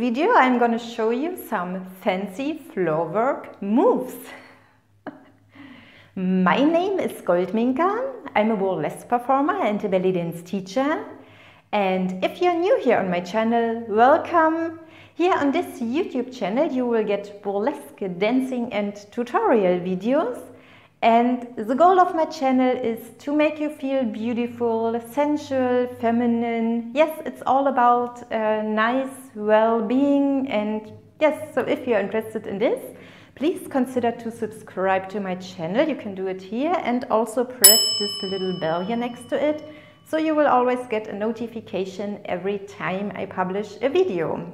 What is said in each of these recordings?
video I'm going to show you some fancy floor work moves. My name is Goldminka. I'm a burlesque performer and a belly dance teacher. And if you're new here on my channel, welcome. Here on this YouTube channel you will get burlesque dancing and tutorial videos and the goal of my channel is to make you feel beautiful, sensual, feminine. Yes, it's all about uh, nice well-being and yes, so if you're interested in this, please consider to subscribe to my channel. You can do it here and also press this little bell here next to it so you will always get a notification every time I publish a video.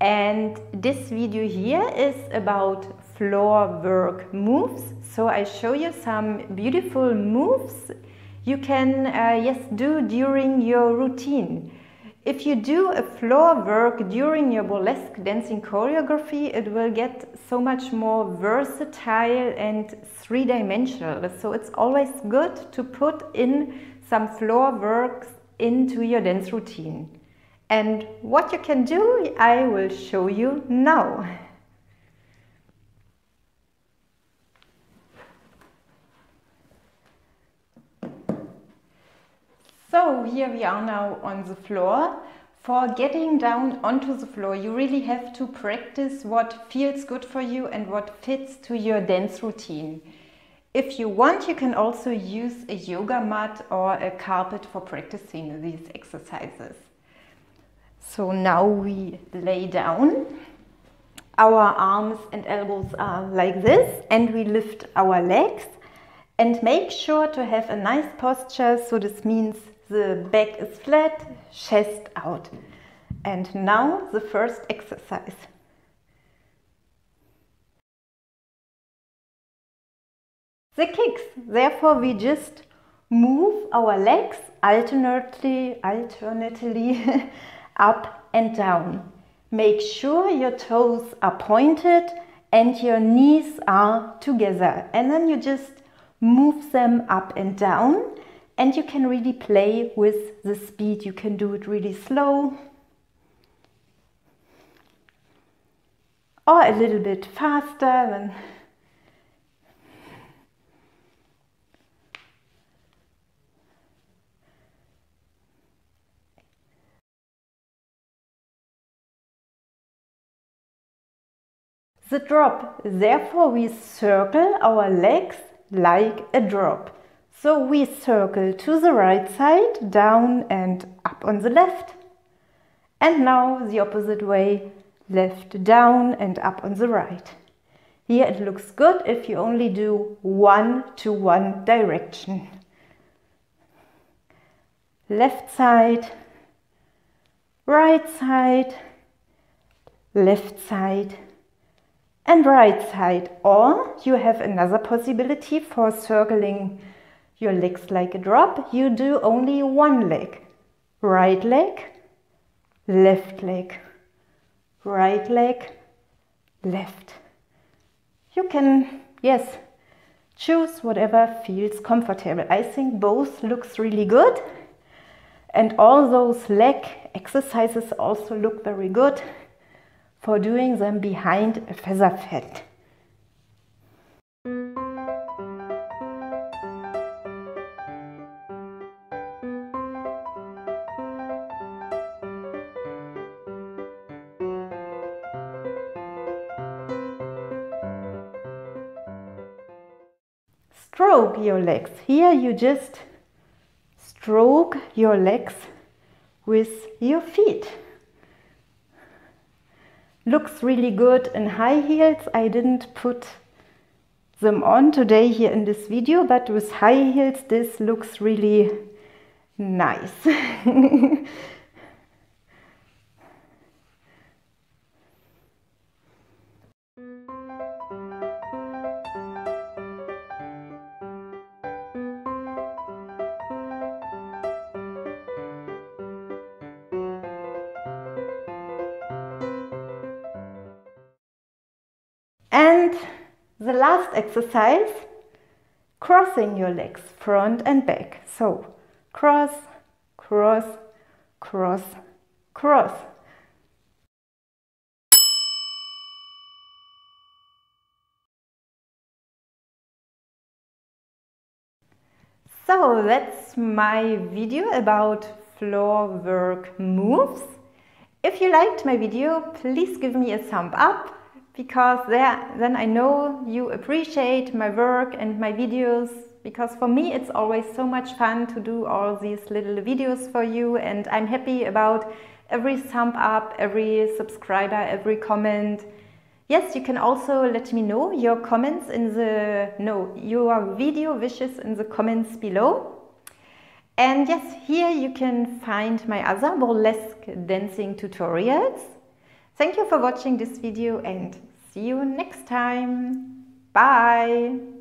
And this video here is about floor work moves. So I show you some beautiful moves you can uh, yes do during your routine. If you do a floor work during your burlesque dancing choreography, it will get so much more versatile and three-dimensional. So it's always good to put in some floor works into your dance routine. And what you can do, I will show you now. So here we are now on the floor. For getting down onto the floor, you really have to practice what feels good for you and what fits to your dance routine. If you want, you can also use a yoga mat or a carpet for practicing these exercises. So now we lay down. Our arms and elbows are like this and we lift our legs and make sure to have a nice posture. So this means the back is flat, chest out. And now the first exercise. The kicks. Therefore we just move our legs alternately, alternately up and down. Make sure your toes are pointed and your knees are together. And then you just move them up and down and you can really play with the speed. You can do it really slow or a little bit faster. Than the drop. Therefore, we circle our legs like a drop. So we circle to the right side, down and up on the left. And now the opposite way, left, down and up on the right. Here it looks good if you only do one to one direction. Left side, right side, left side, and right side. Or you have another possibility for circling your legs like a drop. You do only one leg. Right leg, left leg, right leg, left. You can, yes, choose whatever feels comfortable. I think both looks really good. And all those leg exercises also look very good for doing them behind a feather fan. Stroke your legs. Here you just stroke your legs with your feet looks really good in high heels. I didn't put them on today here in this video, but with high heels this looks really nice. And the last exercise, crossing your legs front and back. So cross, cross, cross, cross. So that's my video about floor work moves. If you liked my video, please give me a thumb up because there, then I know you appreciate my work and my videos because for me it's always so much fun to do all these little videos for you and I'm happy about every thumb up, every subscriber, every comment. Yes, you can also let me know your comments in the, no, your video wishes in the comments below. And yes, here you can find my other burlesque dancing tutorials. Thank you for watching this video and see you next time. Bye!